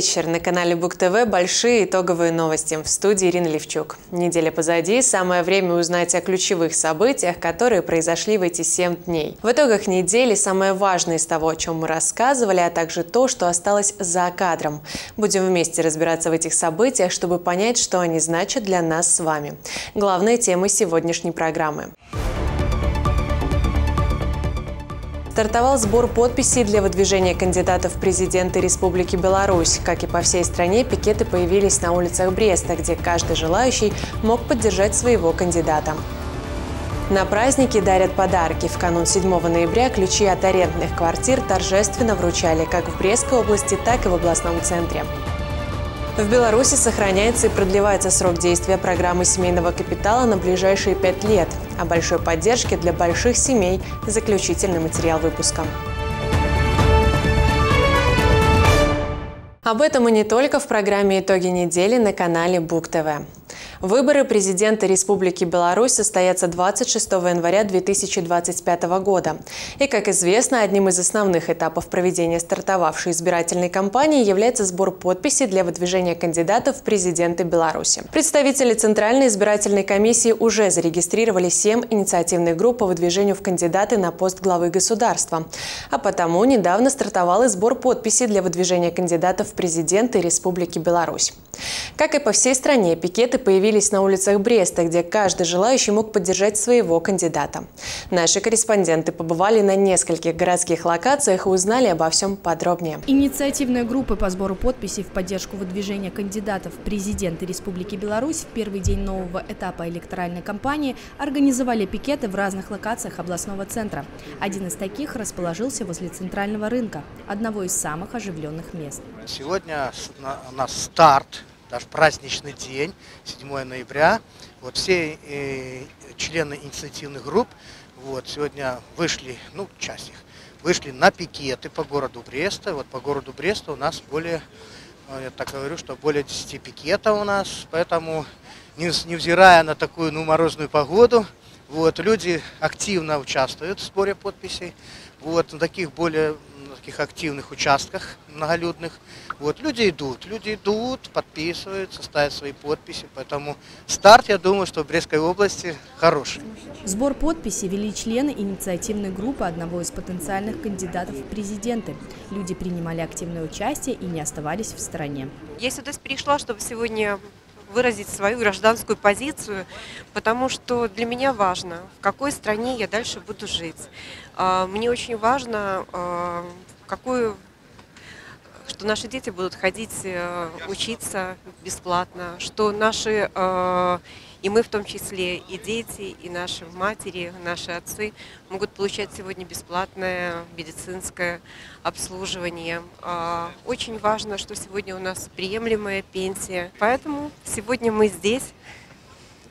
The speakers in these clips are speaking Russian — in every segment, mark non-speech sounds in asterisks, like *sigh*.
вечер. На канале Бук ТВ большие итоговые новости. В студии Ирина Левчук. Неделя позади. Самое время узнать о ключевых событиях, которые произошли в эти семь дней. В итогах недели самое важное из того, о чем мы рассказывали, а также то, что осталось за кадром. Будем вместе разбираться в этих событиях, чтобы понять, что они значат для нас с вами. Главные темы сегодняшней программы. Стартовал сбор подписей для выдвижения кандидатов в президенты Республики Беларусь. Как и по всей стране, пикеты появились на улицах Бреста, где каждый желающий мог поддержать своего кандидата. На праздники дарят подарки. В канун 7 ноября ключи от арендных квартир торжественно вручали как в Брестской области, так и в областном центре. В Беларуси сохраняется и продлевается срок действия программы семейного капитала на ближайшие пять лет. О большой поддержке для больших семей – заключительный материал выпуска. Об этом и не только в программе «Итоги недели» на канале Бук ТВ. Выборы президента Республики Беларусь состоятся 26 января 2025 года. И, как известно, одним из основных этапов проведения стартовавшей избирательной кампании является сбор подписей для выдвижения кандидатов в президенты Беларуси. Представители Центральной избирательной комиссии уже зарегистрировали семь инициативных групп по выдвижению в кандидаты на пост главы государства. А потому недавно стартовал и сбор подписей для выдвижения кандидатов в президенты Республики Беларусь. Как и по всей стране, пикеты появились на улицах Бреста, где каждый желающий мог поддержать своего кандидата. Наши корреспонденты побывали на нескольких городских локациях и узнали обо всем подробнее. Инициативные группы по сбору подписей в поддержку выдвижения кандидатов в президенты Республики Беларусь в первый день нового этапа электоральной кампании организовали пикеты в разных локациях областного центра. Один из таких расположился возле центрального рынка, одного из самых оживленных мест. Сегодня у нас старт даже праздничный день, 7 ноября. Вот все э, члены инициативных групп вот, сегодня вышли, ну, часть их, вышли на пикеты по городу Бреста. Вот по городу Бреста у нас более, э, я так говорю, что более 10 пикетов у нас, поэтому, невзирая на такую, ну, морозную погоду, вот, люди активно участвуют в сборе подписей. Вот, на таких более на таких активных участках многолюдных. Вот, люди идут, люди идут, подписываются, ставят свои подписи, поэтому старт, я думаю, что в Брестской области хороший. Сбор подписей вели члены инициативной группы одного из потенциальных кандидатов в президенты. Люди принимали активное участие и не оставались в стороне. Я сюда пришла, чтобы сегодня выразить свою гражданскую позицию, потому что для меня важно, в какой стране я дальше буду жить. А, мне очень важно, а, какую что наши дети будут ходить э, учиться бесплатно, что наши э, и мы в том числе, и дети, и наши матери, наши отцы могут получать сегодня бесплатное медицинское обслуживание. А, очень важно, что сегодня у нас приемлемая пенсия. Поэтому сегодня мы здесь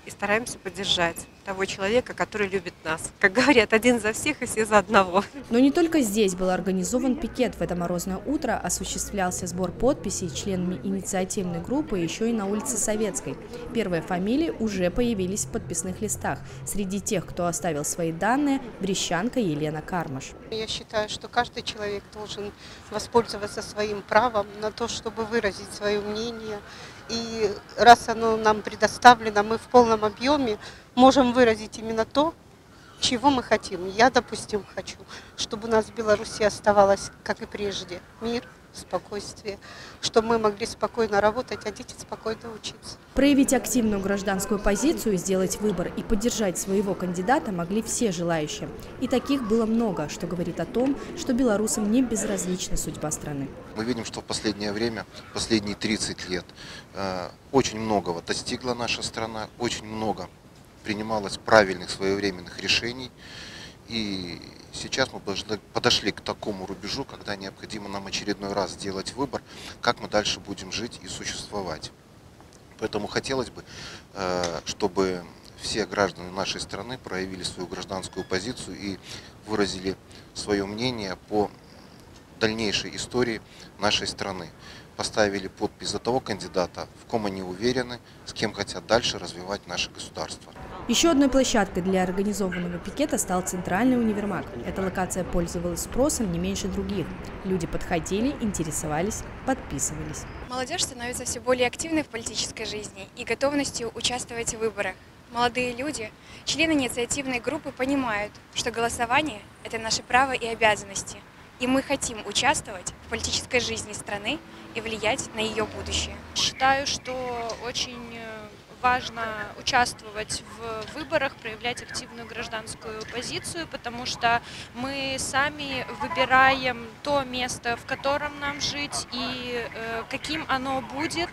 и стараемся поддержать того человека, который любит нас. Как говорят, один за всех и все за одного. Но не только здесь был организован пикет. В это морозное утро осуществлялся сбор подписей членами инициативной группы еще и на улице Советской. Первые фамилии уже появились в подписных листах. Среди тех, кто оставил свои данные, Брещанка Елена Кармаш. Я считаю, что каждый человек должен воспользоваться своим правом на то, чтобы выразить свое мнение. И раз оно нам предоставлено, мы в полном объеме можем выразить именно то, чего мы хотим. Я, допустим, хочу, чтобы у нас в Беларуси оставалось, как и прежде, мир, спокойствие, чтобы мы могли спокойно работать, а дети спокойно учиться. Проявить активную гражданскую позицию, сделать выбор и поддержать своего кандидата могли все желающие. И таких было много, что говорит о том, что белорусам не безразлична судьба страны. Мы видим, что в последнее время, последние 30 лет, э, очень многого достигла наша страна, очень много принималось правильных своевременных решений. И сейчас мы подошли к такому рубежу, когда необходимо нам очередной раз сделать выбор, как мы дальше будем жить и существовать. Поэтому хотелось бы, э, чтобы все граждане нашей страны проявили свою гражданскую позицию и выразили свое мнение по дальнейшей истории нашей страны. Поставили подпись за того кандидата, в ком они уверены, с кем хотят дальше развивать наше государство. Еще одной площадкой для организованного пикета стал Центральный универмаг. Эта локация пользовалась спросом не меньше других. Люди подходили, интересовались, подписывались. Молодежь становится все более активной в политической жизни и готовностью участвовать в выборах. Молодые люди, члены инициативной группы понимают, что голосование – это наше право и обязанности, и мы хотим участвовать в политической жизни страны и влиять на ее будущее. Считаю, что очень э, важно участвовать в выборах, проявлять активную гражданскую позицию, потому что мы сами выбираем то место, в котором нам жить и э, каким оно будет.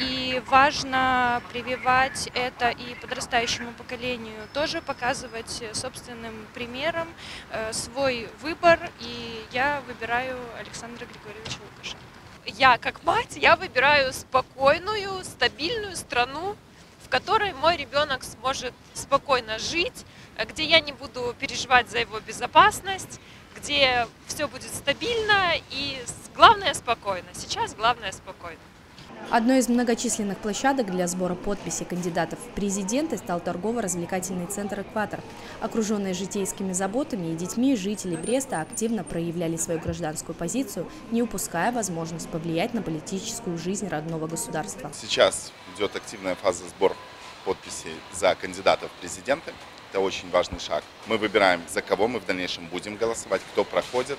И важно прививать это и подрастающему поколению, тоже показывать собственным примером э, свой выбор. И я выбираю Александра Григорьевича Лукашенко. Я, как мать, я выбираю спокойную, стабильную страну, которой мой ребенок сможет спокойно жить, э, где я не буду переживать за его безопасность, где все будет стабильно и главное спокойно. Сейчас главное спокойно. Одной из многочисленных площадок для сбора подписей кандидатов в президенты стал торгово-развлекательный центр «Экватор». Окруженные житейскими заботами и детьми, жители Бреста активно проявляли свою гражданскую позицию, не упуская возможность повлиять на политическую жизнь родного государства. Сейчас идет активная фаза сбора подписей за кандидатов в президенты. Это очень важный шаг. Мы выбираем, за кого мы в дальнейшем будем голосовать, кто проходит,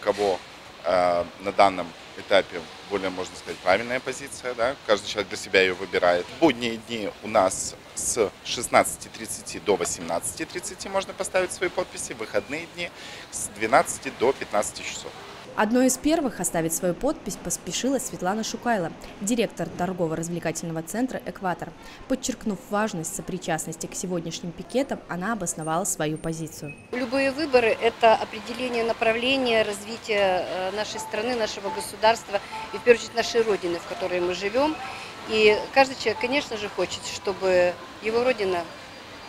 у кого э, на данном этапе более, можно сказать, правильная позиция. Да? Каждый человек для себя ее выбирает. Будние дни у нас с 16.30 до 18.30 можно поставить свои подписи. В выходные дни с 12 до 15 часов. Одной из первых оставить свою подпись поспешила Светлана Шукайла, директор торгово-развлекательного центра «Экватор». Подчеркнув важность сопричастности к сегодняшним пикетам, она обосновала свою позицию. Любые выборы – это определение направления развития э, нашей страны, нашего государства и, в первую очередь, нашей Родины, в которой мы живем. И каждый человек, конечно же, хочет, чтобы его Родина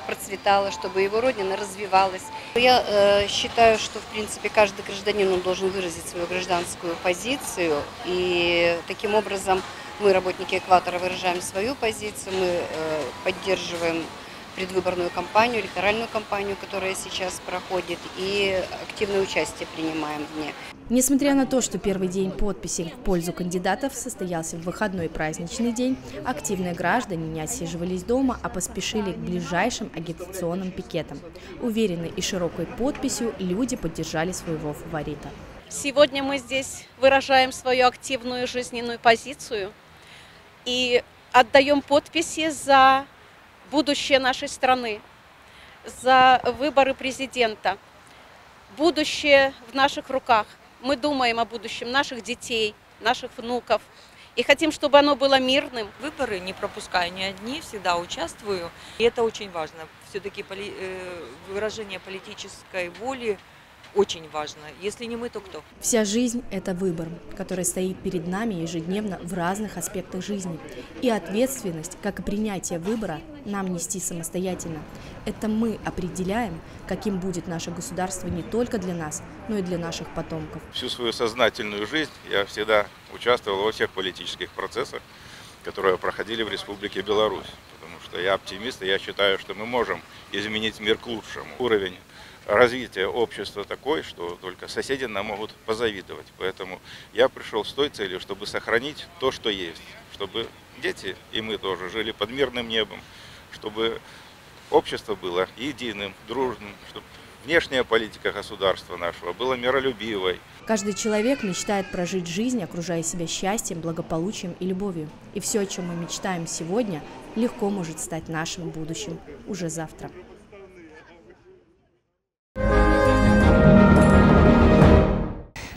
процветала, чтобы его родина развивалась. Я э, считаю, что, в принципе, каждый гражданин он должен выразить свою гражданскую позицию, и таким образом мы, работники Экватора, выражаем свою позицию, мы э, поддерживаем предвыборную кампанию, электоральную кампанию, которая сейчас проходит, и активное участие принимаем в ней. Несмотря на то, что первый день подписей в пользу кандидатов состоялся в выходной праздничный день, активные граждане не отсиживались дома, а поспешили к ближайшим агитационным пикетам. Уверенной и широкой подписью люди поддержали своего фаворита. Сегодня мы здесь выражаем свою активную жизненную позицию и отдаем подписи за будущее нашей страны, за выборы президента. Будущее в наших руках. Мы думаем о будущем наших детей, наших внуков. И хотим, чтобы оно было мирным. Выборы не пропускаю ни одни, всегда участвую. И это очень важно. Все-таки э, выражение политической воли очень важно. Если не мы, то кто? Вся жизнь – это выбор, который стоит перед нами ежедневно в разных аспектах жизни. И ответственность, как и принятие выбора, нам нести самостоятельно. Это мы определяем, каким будет наше государство не только для нас, но и для наших потомков. Всю свою сознательную жизнь я всегда участвовал во всех политических процессах, которые проходили в Республике Беларусь. Потому что я оптимист, и я считаю, что мы можем изменить мир к лучшему. Уровень развитие общества такой, что только соседи нам могут позавидовать. Поэтому я пришел с той целью, чтобы сохранить то, что есть, чтобы дети и мы тоже жили под мирным небом, чтобы общество было единым, дружным, чтобы внешняя политика государства нашего была миролюбивой. Каждый человек мечтает прожить жизнь, окружая себя счастьем, благополучием и любовью. И все, о чем мы мечтаем сегодня, легко может стать нашим будущим уже завтра.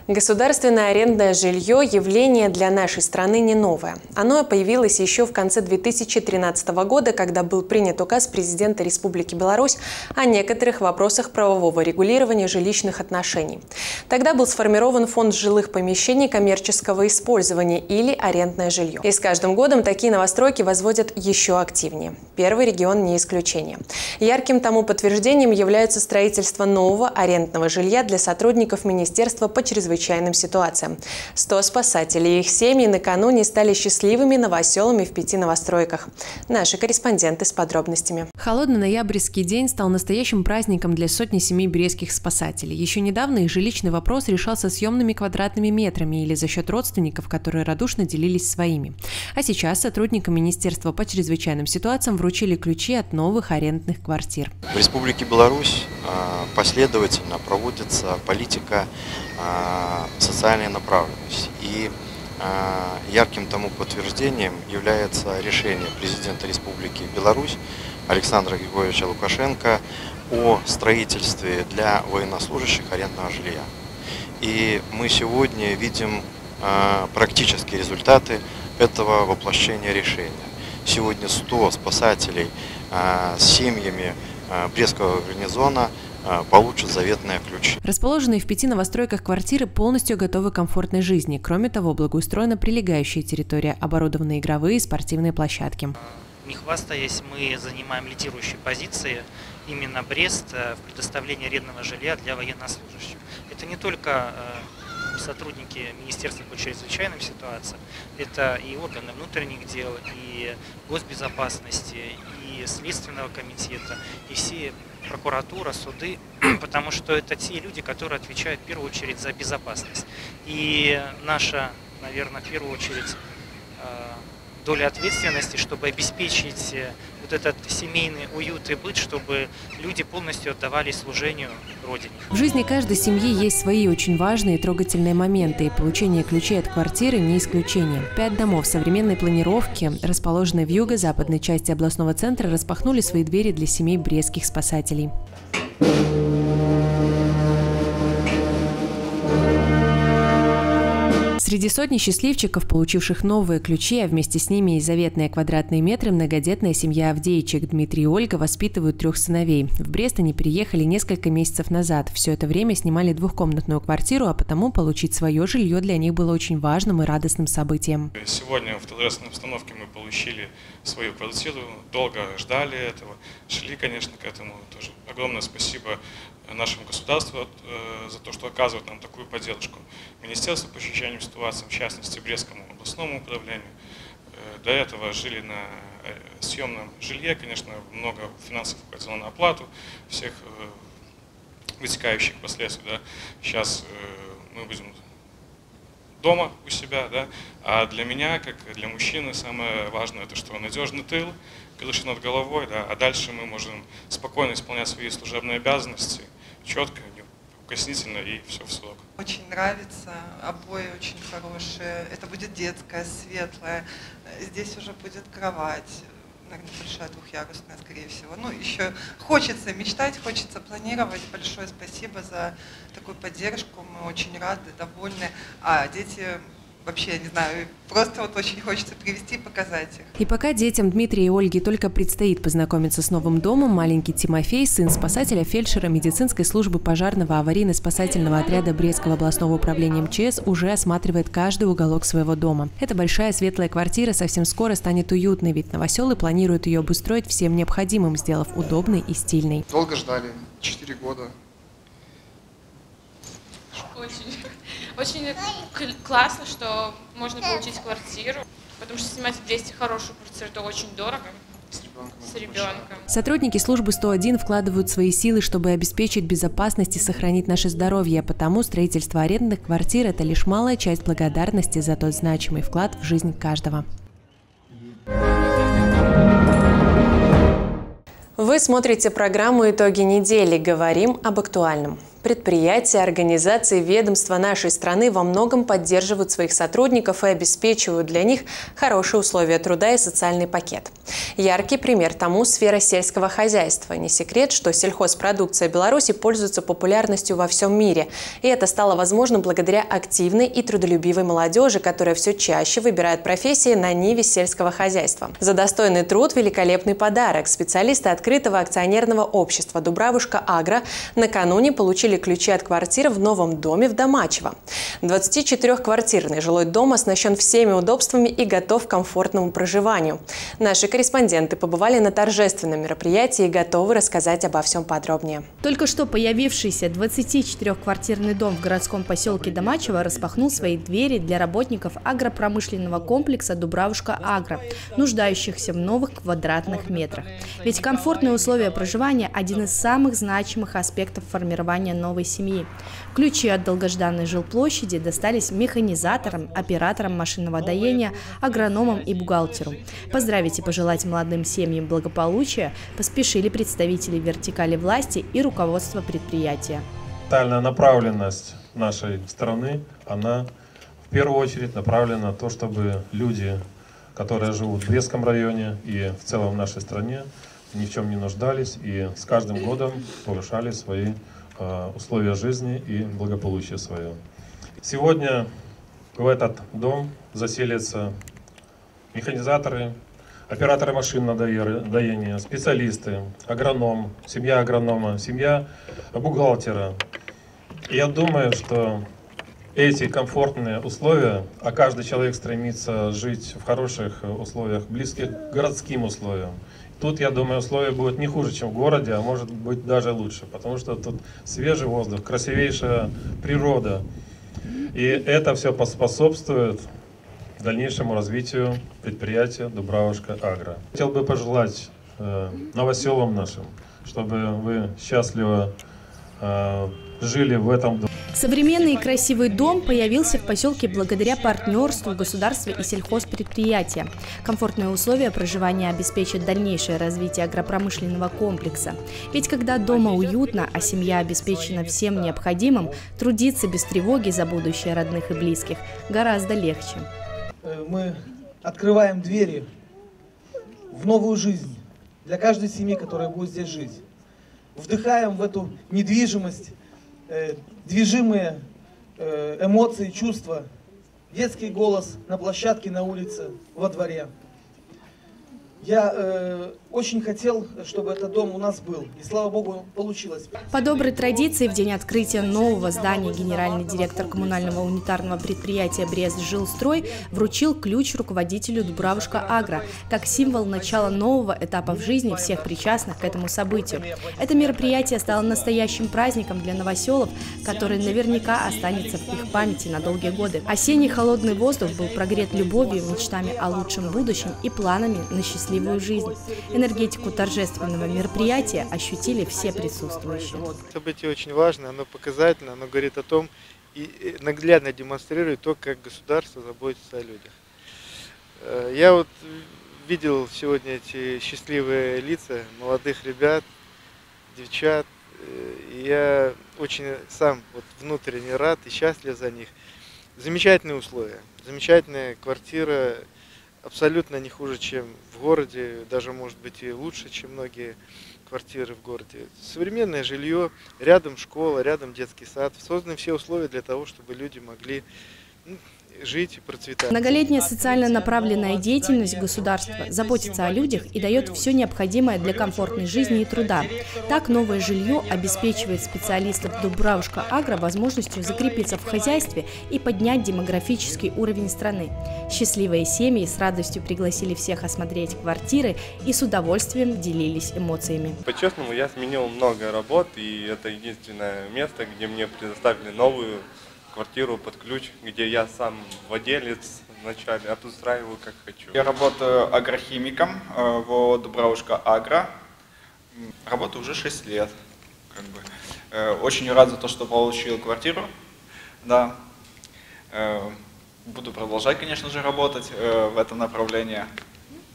Государственное арендное жилье – явление для нашей страны не новое. Оно появилось еще в конце 2013 года, когда был принят указ президента Республики Беларусь о некоторых вопросах правового регулирования жилищных отношений. Тогда был сформирован фонд жилых помещений коммерческого использования или арендное жилье. И с каждым годом такие новостройки возводят еще активнее. Первый регион не исключение. Ярким тому подтверждением является строительство нового арендного жилья для сотрудников Министерства по чрезвычайным чрезвычайным ситуациям. 100 спасателей и их семьи накануне стали счастливыми новоселами в пяти новостройках. Наши корреспонденты с подробностями. Холодный ноябрьский день стал настоящим праздником для сотни семей брестских спасателей. Еще недавно их жилищный вопрос решался съемными квадратными метрами или за счет родственников, которые радушно делились своими. А сейчас сотрудникам Министерства по чрезвычайным ситуациям вручили ключи от новых арендных квартир. В Республике Беларусь а, последовательно проводится политика социальной направленности. И а, ярким тому подтверждением является решение президента Республики Беларусь Александра Григорьевича Лукашенко о строительстве для военнослужащих арендного жилья. И мы сегодня видим практические результаты этого воплощения решения. Сегодня 100 спасателей с семьями Брестского гарнизона получат заветные ключи. Расположенные в пяти новостройках квартиры полностью готовы к комфортной жизни. Кроме того, благоустроена прилегающая территория, оборудованы игровые и спортивные площадки. Не хвастаясь, мы занимаем лидирующие позиции именно Брест э, в предоставлении арендного жилья для военнослужащих. Это не только э, сотрудники Министерства по чрезвычайным ситуациям, это и органы внутренних дел, и госбезопасности, Следственного комитета, и все прокуратура, суды, *clears throat* потому что это те люди, которые отвечают в первую очередь за безопасность. И наша, наверное, в первую очередь э, доля ответственности, чтобы обеспечить э, вот этот семейный уют и быт, чтобы люди полностью отдавались служению Родине. В жизни каждой семьи есть свои очень важные и трогательные моменты, и получение ключей от квартиры не исключение. Пять домов современной планировки, расположенные в юго-западной части областного центра, распахнули свои двери для семей брестских спасателей. Среди сотни счастливчиков, получивших новые ключи, а вместе с ними и заветные квадратные метры, многодетная семья Авдеичек Дмитрий и Ольга воспитывают трех сыновей. В Брест они переехали несколько месяцев назад. Все это время снимали двухкомнатную квартиру, а потому получить свое жилье для них было очень важным и радостным событием. Сегодня в торжественной обстановке мы получили свою квартиру, долго ждали этого, шли, конечно, к этому. Тоже огромное спасибо нашему государству э, за то, что оказывает нам такую поддержку. Министерство по чрезвычайным ситуациям, в частности, Брестскому областному управлению. Э, до этого жили на э, съемном жилье, конечно, много финансов уходило на оплату всех вытекающих последствий. Да. Сейчас мы будем дома у себя, да, а для меня, как для мужчины, самое важное, это что надежный тыл, крыша над головой, да, а дальше мы можем спокойно исполнять свои служебные обязанности, четко, укоснительно и все в срок. Очень нравится, обои очень хорошие, это будет детская, светлая, здесь уже будет кровать, наверное, большая двухъярусная, скорее всего. Ну, еще хочется мечтать, хочется планировать. Большое спасибо за такую поддержку. Мы очень рады, довольны. А дети вообще, я не знаю, просто вот очень хочется привести и показать их. И пока детям Дмитрия и Ольги только предстоит познакомиться с новым домом, маленький Тимофей, сын спасателя, фельдшера медицинской службы пожарного аварийно-спасательного отряда Брестского областного управления МЧС уже осматривает каждый уголок своего дома. Эта большая светлая квартира совсем скоро станет уютной, ведь новоселы планируют ее обустроить всем необходимым, сделав удобной и стильной. Долго ждали, 4 года. Очень. Очень классно, что можно получить квартиру, потому что снимать в Бресте хорошую квартиру это очень дорого. С ребенком. Сотрудники службы 101 вкладывают свои силы, чтобы обеспечить безопасность и сохранить наше здоровье, потому строительство арендных квартир – это лишь малая часть благодарности за тот значимый вклад в жизнь каждого. Вы смотрите программу «Итоги недели». Говорим об актуальном. Предприятия, организации, ведомства нашей страны во многом поддерживают своих сотрудников и обеспечивают для них хорошие условия труда и социальный пакет. Яркий пример тому – сфера сельского хозяйства. Не секрет, что сельхозпродукция Беларуси пользуется популярностью во всем мире. И это стало возможным благодаря активной и трудолюбивой молодежи, которая все чаще выбирает профессии на ниве сельского хозяйства. За достойный труд – великолепный подарок. Специалисты открытого акционерного общества «Дубравушка Агро» накануне получили ключи от квартир в новом доме в Домачево. 24-квартирный жилой дом оснащен всеми удобствами и готов к комфортному проживанию. Наши корреспонденты побывали на торжественном мероприятии и готовы рассказать обо всем подробнее. Только что появившийся 24-квартирный дом в городском поселке Домачево распахнул свои двери для работников агропромышленного комплекса «Дубравушка-Агро», нуждающихся в новых квадратных метрах. Ведь комфортные условия проживания – один из самых значимых аспектов формирования новой семьи. Ключи от долгожданной жилплощади достались механизаторам, операторам машинного доения, агрономам и бухгалтеру. Поздравить и пожелать молодым семьям благополучия поспешили представители вертикали власти и руководства предприятия. Тотальная направленность нашей страны, она в первую очередь направлена на то, чтобы люди, которые живут в Брестском районе и в целом в нашей стране, ни в чем не нуждались и с каждым годом повышали свои условия жизни и благополучие свое. Сегодня в этот дом заселятся механизаторы, операторы машинного доения, специалисты, агроном, семья агронома, семья бухгалтера. Я думаю, что эти комфортные условия, а каждый человек стремится жить в хороших условиях, близких к городским условиям, Тут, я думаю, условия будут не хуже, чем в городе, а может быть даже лучше, потому что тут свежий воздух, красивейшая природа. И это все поспособствует дальнейшему развитию предприятия Дубравушка Агро. Хотел бы пожелать э, новоселам нашим, чтобы вы счастливо э, жили в этом доме. Современный и красивый дом появился в поселке благодаря партнерству государства и сельхозпредприятия. Комфортные условия проживания обеспечат дальнейшее развитие агропромышленного комплекса. Ведь когда дома уютно, а семья обеспечена всем необходимым, трудиться без тревоги за будущее родных и близких гораздо легче. Э, мы открываем двери в новую жизнь для каждой семьи, которая будет здесь жить. Вдыхаем в эту недвижимость э, движимые э, эмоции, чувства, детский голос на площадке, на улице, во дворе. Я э, очень хотел, чтобы этот дом у нас был, и слава богу, получилось. По доброй традиции, в день открытия нового здания генеральный директор коммунального унитарного предприятия «Брест Жилстрой» вручил ключ руководителю Дубравушка Агро, как символ начала нового этапа в жизни всех причастных к этому событию. Это мероприятие стало настоящим праздником для новоселов, который наверняка останется в их памяти на долгие годы. Осенний холодный воздух был прогрет любовью, мечтами о лучшем будущем и планами на счастливое счастливую жизнь. Энергетику торжественного мероприятия ощутили все присутствующие. Событие очень важно, оно показательно, оно говорит о том и наглядно демонстрирует то, как государство заботится о людях. Э, я вот видел сегодня эти счастливые лица молодых ребят, девчат, э, я очень сам вот внутренне рад и счастлив за них. Замечательные условия, замечательная квартира, абсолютно не хуже, чем в городе, даже может быть и лучше, чем многие квартиры в городе. Современное жилье, рядом школа, рядом детский сад. Созданы все условия для того, чтобы люди могли ну, жить и процветать. Многолетняя социально направленная деятельность государства заботится о людях и дает все необходимое для комфортной жизни и труда. Так, новое жилье обеспечивает специалистов Дубравушка Агро возможностью закрепиться в хозяйстве и поднять демографический уровень страны. Счастливые семьи с радостью пригласили всех осмотреть квартиры и с удовольствием делились эмоциями. По-честному, я сменил много работ, и это единственное место, где мне предоставили новую квартиру под ключ, где я сам владелец вначале обустраиваю как хочу. Я работаю агрохимиком э, в Дубравушка Агро. Работаю уже 6 лет. Как бы. Э, очень рад за то, что получил квартиру. Да. Э, буду продолжать, конечно же, работать в этом направлении.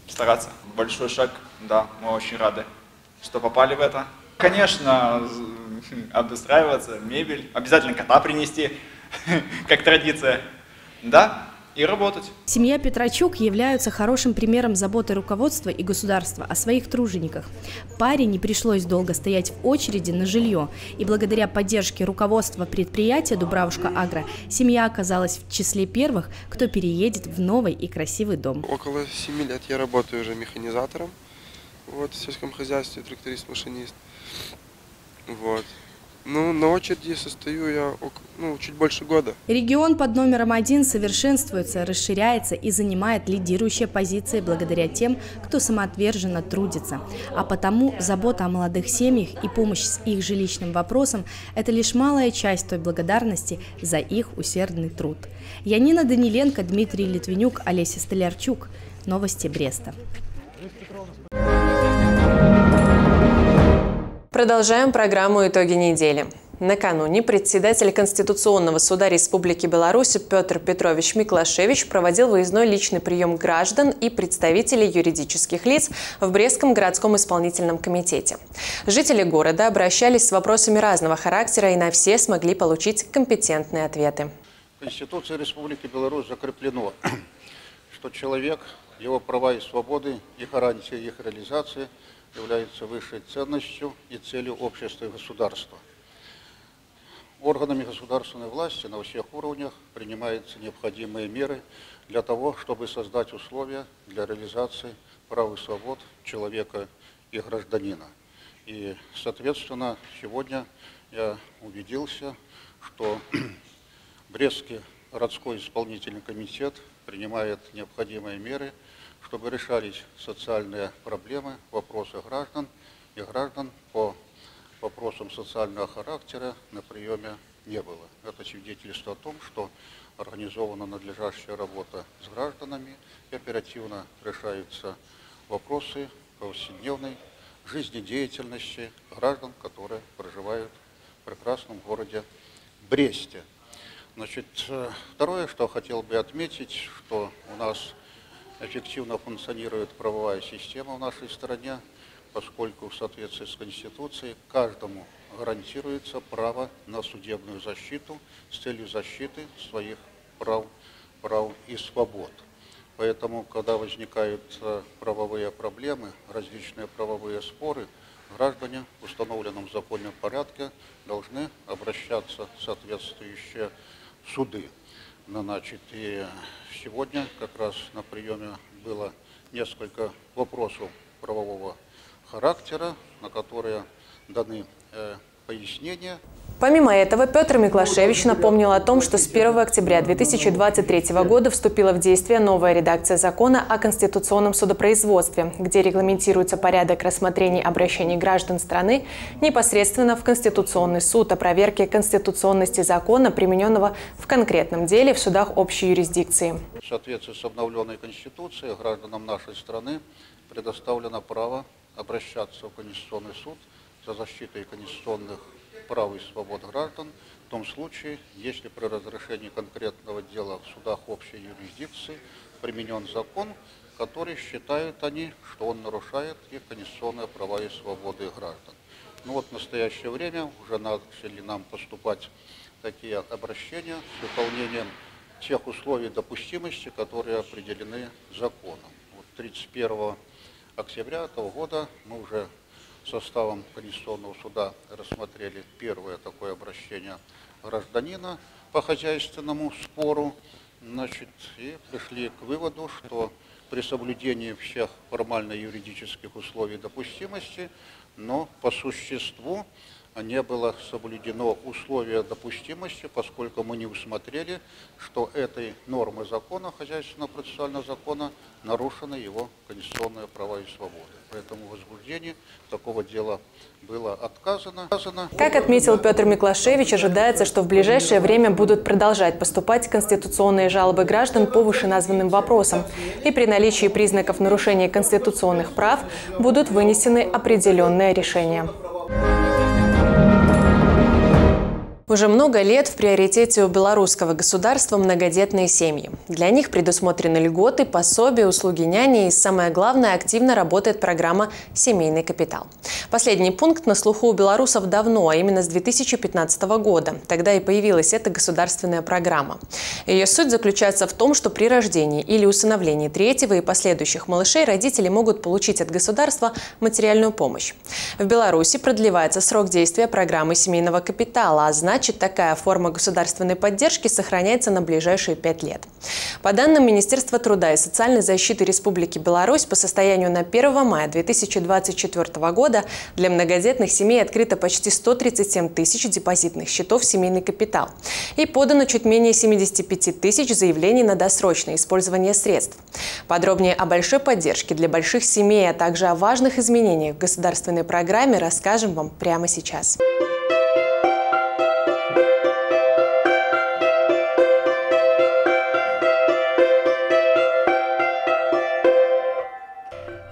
Стараться. Большой шаг, да, мы очень рады, что попали в это. Конечно, *laughs* обустраиваться, мебель, обязательно кота принести. *laughs* как традиция, да, и работать. Семья Петрачук являются хорошим примером заботы руководства и государства о своих тружениках. Паре не пришлось долго стоять в очереди на жилье, и благодаря поддержке руководства предприятия Дубравушка Агро семья оказалась в числе первых, кто переедет в новый и красивый дом. Около семи лет я работаю уже механизатором вот, в сельском хозяйстве, тракторист-машинист. Вот. Ну, на очереди состою я ну, чуть больше года. Регион под номером один совершенствуется, расширяется и занимает лидирующие позиции благодаря тем, кто самоотверженно трудится. А потому забота о молодых семьях и помощь с их жилищным вопросом – это лишь малая часть той благодарности за их усердный труд. Янина Даниленко, Дмитрий Литвинюк, Олеся Столярчук. Новости Бреста. Продолжаем программу «Итоги недели». Накануне председатель Конституционного суда Республики Беларусь Петр Петрович Миклашевич проводил выездной личный прием граждан и представителей юридических лиц в Брестском городском исполнительном комитете. Жители города обращались с вопросами разного характера и на все смогли получить компетентные ответы. В Конституции Республики Беларусь закреплено, *clears throat* что человек, его права и свободы и гарантия их реализации – является высшей ценностью и целью общества и государства. Органами государственной власти на всех уровнях принимаются необходимые меры для того, чтобы создать условия для реализации прав и свобод человека и гражданина. И, соответственно, сегодня я убедился, что *clears throat* Брестский городской исполнительный комитет принимает необходимые меры чтобы решались социальные проблемы, вопросы граждан и граждан по вопросам социального характера на приеме не было. Это свидетельство о том, что организована надлежащая работа с гражданами и оперативно решаются вопросы повседневной жизнедеятельности граждан, которые проживают в прекрасном городе Бресте. Значит, э, второе, что хотел бы отметить, что у нас эффективно функционирует правовая система в нашей стране, поскольку в соответствии с Конституцией каждому гарантируется право на судебную защиту с целью защиты своих прав, прав и свобод. Поэтому, когда возникают э, правовые проблемы, различные правовые споры, граждане в установленном законном порядке должны обращаться в соответствующие суды. Значит, и сегодня как раз на приеме было несколько вопросов правового характера, на которые даны э, пояснения. Помимо этого, Петр Миклашевич напомнил о том, что с 1 октября 2023 года вступила в действие новая редакция закона о конституционном судопроизводстве, где регламентируется порядок рассмотрения обращений граждан страны непосредственно в Конституционный суд о проверке конституционности закона, примененного в конкретном деле в судах общей юрисдикции. В соответствии с обновленной Конституцией гражданам нашей страны предоставлено право обращаться в Конституционный суд за защитой конституционных прав и свобод граждан в том случае, если при разрешении конкретного дела в судах общей юрисдикции применен закон, который считают они, что он нарушает их конституционные права и свободы граждан. Ну вот в настоящее время уже начали нам поступать такие обращения с выполнением тех условий допустимости, которые определены законом. Вот 31 октября этого года мы уже составом Конституционного суда рассмотрели первое такое обращение гражданина по хозяйственному спору, значит, и пришли к выводу, что при соблюдении всех формально-юридических условий допустимости, но по существу не было соблюдено условие допустимости, поскольку мы не усмотрели, что этой нормы закона, хозяйственного процессуального закона, нарушены его конституционные права и свободы. Поэтому возбуждение такого дела было отказано. Как отметил Петр Миклашевич, ожидается, что в ближайшее время будут продолжать поступать конституционные жалобы граждан по вышеназванным вопросам. И при наличии признаков нарушения конституционных прав будут вынесены определенные решения. Уже много лет в приоритете у белорусского государства многодетные семьи. Для них предусмотрены льготы, пособия, услуги няни и, самое главное, активно работает программа «Семейный капитал». Последний пункт на слуху у белорусов давно, а именно с 2015 года. Тогда и появилась эта государственная программа. Ее суть заключается в том, что при рождении или усыновлении третьего и последующих малышей родители могут получить от государства материальную помощь. В Беларуси продлевается срок действия программы семейного капитала, а значит, значит, такая форма государственной поддержки сохраняется на ближайшие пять лет. По данным Министерства труда и социальной защиты Республики Беларусь, по состоянию на 1 мая 2024 года для многодетных семей открыто почти 137 тысяч депозитных счетов семейный капитал и подано чуть менее 75 тысяч заявлений на досрочное использование средств. Подробнее о большой поддержке для больших семей, а также о важных изменениях в государственной программе расскажем вам прямо сейчас.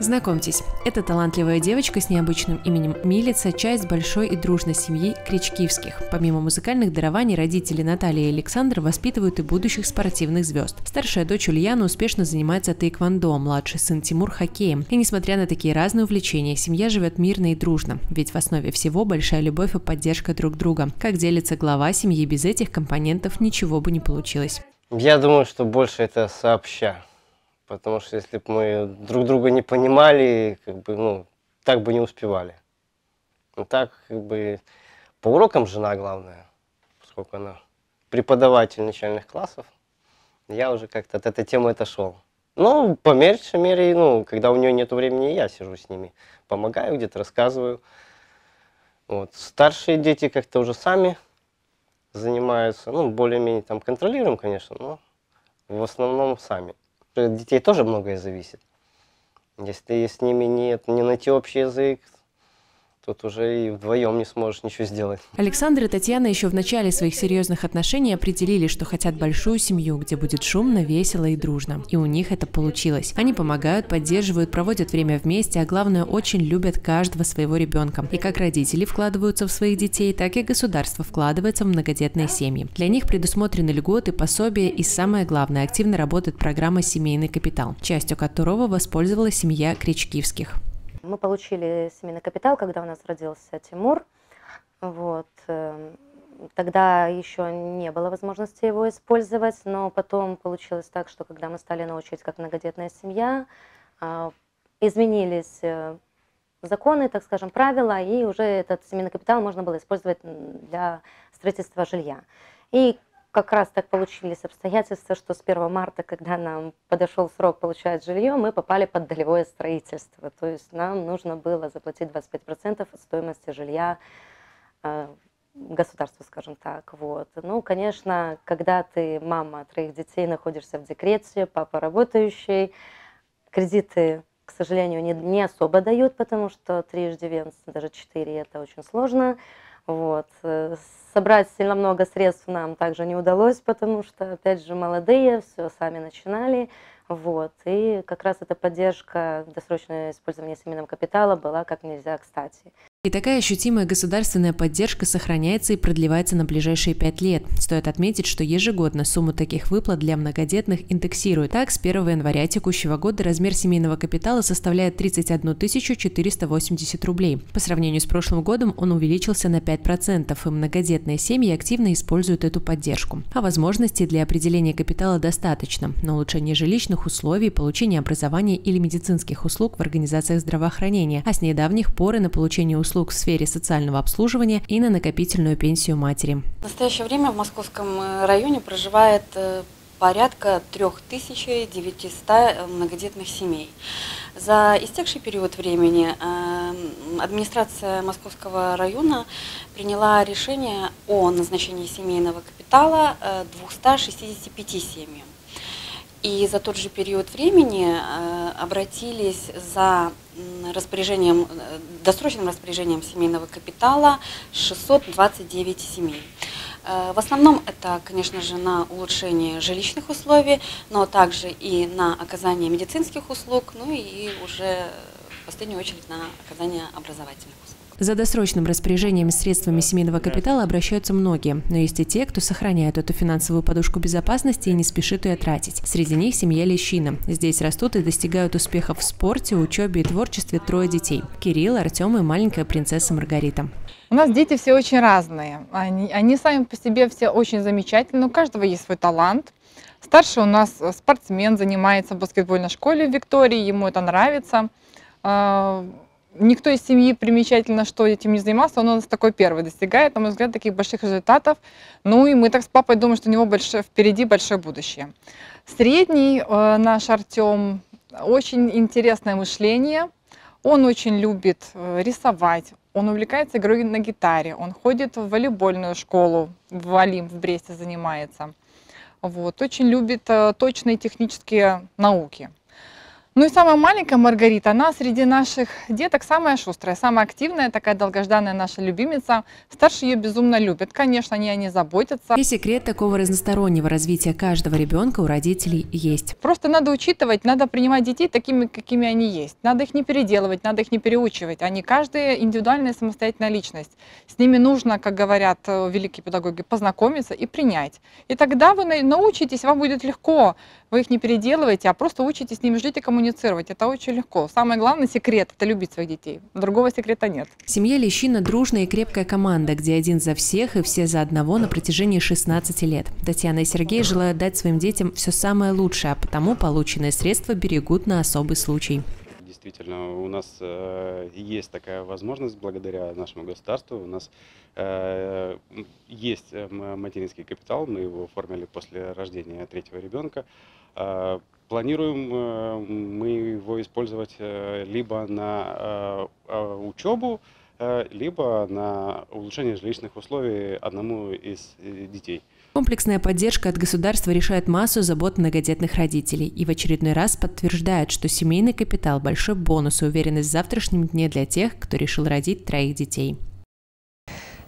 Знакомьтесь, это талантливая девочка с необычным именем Милица, часть большой и дружной семьи Кричкивских. Помимо музыкальных дарований, родители Наталья и Александр воспитывают и будущих спортивных звезд. Старшая дочь Ульяна успешно занимается тайквондо, младший сын Тимур – хоккеем. И несмотря на такие разные увлечения, семья живет мирно и дружно, ведь в основе всего большая любовь и поддержка друг друга. Как делится глава семьи, без этих компонентов ничего бы не получилось. Я думаю, что больше это сообща Потому что если бы мы друг друга не понимали, как бы, ну, так бы не успевали. Ну так, как бы, по урокам жена главная, поскольку она преподаватель начальных классов, я уже как-то от этой темы отошел. Ну, по меньшей мере, ну, когда у нее нет времени, я сижу с ними, помогаю где-то, рассказываю. Вот. Старшие дети как-то уже сами занимаются, ну, более-менее там контролируем, конечно, но в основном сами детей тоже многое зависит. Если с ними нет, не найти общий язык, тут уже и вдвоем не сможешь ничего сделать. Александр и Татьяна еще в начале своих серьезных отношений определили, что хотят большую семью, где будет шумно, весело и дружно. И у них это получилось. Они помогают, поддерживают, проводят время вместе, а главное, очень любят каждого своего ребенка. И как родители вкладываются в своих детей, так и государство вкладывается в многодетные семьи. Для них предусмотрены льготы, пособия и, самое главное, активно работает программа «Семейный капитал», частью которого воспользовалась семья Кричкивских. Мы получили семейный капитал, когда у нас родился Тимур. Вот. Эм, тогда еще не было возможности его использовать, но потом получилось так, что когда мы стали на как многодетная семья, а, изменились э, законы, так скажем, правила, и уже этот семейный капитал можно было использовать для строительства жилья. И как раз так получились обстоятельства, что с 1 марта, когда нам подошел срок получать жилье, мы попали под долевое строительство. То есть нам нужно было заплатить 25% стоимости жилья э, государству, скажем так. Вот. Ну, конечно, когда ты мама троих детей, находишься в декрете, папа работающий, кредиты, к сожалению, не, не особо дают, потому что три иждивенца, даже четыре, это очень сложно. Вот. Э, собрать сильно много средств нам также не удалось, потому что, опять же, молодые, все сами начинали. Вот. И как раз эта поддержка, досрочное использование семейного капитала была как нельзя кстати. И такая ощутимая государственная поддержка сохраняется и продлевается на ближайшие пять лет. Стоит отметить, что ежегодно сумму таких выплат для многодетных индексируют. Так, с 1 января текущего года размер семейного капитала составляет 31 480 рублей. По сравнению с прошлым годом он увеличился на 5%, и многодетные семьи активно используют эту поддержку. А возможностей для определения капитала достаточно на улучшение жилищных условий, получение образования или медицинских услуг в организациях здравоохранения, а с недавних пор и на получение услуг услуг в сфере социального обслуживания и на накопительную пенсию матери. В настоящее время в московском э, районе проживает э, порядка 3900 э, многодетных семей. За истекший период времени администрация Московского района приняла решение о назначении семейного капитала 265 семьям. И за тот же период времени э, обратились за распоряжением, э, досрочным распоряжением семейного капитала 629 семей. Э, в основном это, конечно же, на улучшение жилищных условий, но также и на оказание медицинских услуг, ну и уже в последнюю очередь на оказание образовательных услуг. За досрочным распоряжением средствами семейного капитала обращаются многие, но есть и те, кто сохраняет эту финансовую подушку безопасности и не спешит ее тратить. Среди них семья Лещина. Здесь растут и достигают успехов в спорте, учебе и творчестве трое детей. Кирилл, Артем и маленькая принцесса Маргарита. У нас дети все очень разные. Они, они сами по себе все очень замечательные. У каждого есть свой талант. Старший у нас спортсмен, занимается в баскетбольной школе в Виктории, ему это нравится. Никто из семьи примечательно, что этим не занимался, он у нас такой первый достигает, на мой взгляд, таких больших результатов. Ну и мы так с папой думаем, что у него большое, впереди большое будущее. Средний э, наш Артем, очень интересное мышление, он очень любит э, рисовать, он увлекается игрой на гитаре, он ходит в волейбольную школу, в Алим в Бресте занимается. Вот, очень любит э, точные технические науки. Ну и самая маленькая Маргарита, она среди наших деток самая шустрая, самая активная, такая долгожданная наша любимица. Старшие ее безумно любят. Конечно, они о ней заботятся. И секрет такого разностороннего развития каждого ребенка у родителей есть. Просто надо учитывать, надо принимать детей такими, какими они есть. Надо их не переделывать, надо их не переучивать. Они каждая индивидуальная самостоятельная личность. С ними нужно, как говорят э, великие педагоги, познакомиться и принять. И тогда вы научитесь, вам будет легко. Вы их не переделываете, а просто учитесь с ними, ждите кому коммуницировать. Это очень легко. Самый главный секрет – это любить своих детей. Другого секрета нет. Семья Лещина – дружная и крепкая команда, где один за всех и все за одного на протяжении 16 лет. Татьяна и Сергей желают дать своим детям все самое лучшее, а потому полученные средства берегут на особый случай действительно у нас э, есть такая возможность благодаря нашему государству. У нас э, есть э, материнский капитал, мы его оформили после рождения третьего ребенка. Э, планируем э, мы его использовать э, либо на учебу, либо на улучшение жилищных условий одному из детей. Комплексная поддержка от государства решает массу забот многодетных родителей и в очередной раз подтверждает, что семейный капитал – большой бонус и уверенность в завтрашнем дне для тех, кто решил родить троих детей.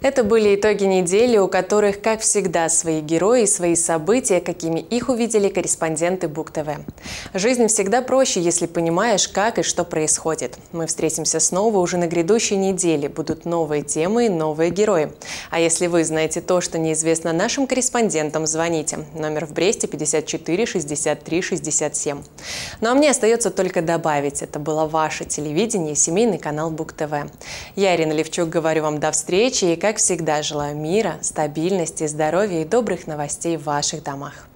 Это были итоги недели, у которых, как всегда, свои герои свои события, какими их увидели корреспонденты Бук-ТВ. Жизнь всегда проще, если понимаешь, как и что происходит. Мы встретимся снова уже на грядущей неделе. Будут новые темы и новые герои. А если вы знаете то, что неизвестно нашим корреспондентам, звоните. Номер в Бресте 54 63 67. Ну а мне остается только добавить, это было ваше телевидение семейный канал Бук-ТВ. Я, Ирина Левчук, говорю вам до встречи и, как как всегда, желаю мира, стабильности, здоровья и добрых новостей в ваших домах.